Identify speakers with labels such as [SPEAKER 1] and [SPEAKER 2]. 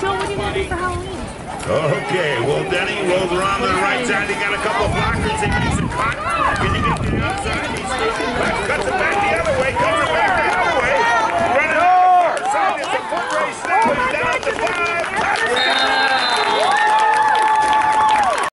[SPEAKER 1] Joe, what are you going to do for Halloween?
[SPEAKER 2] Okay, well, Denny rolls around to the right side. He got a couple of blockers. He makes a cut.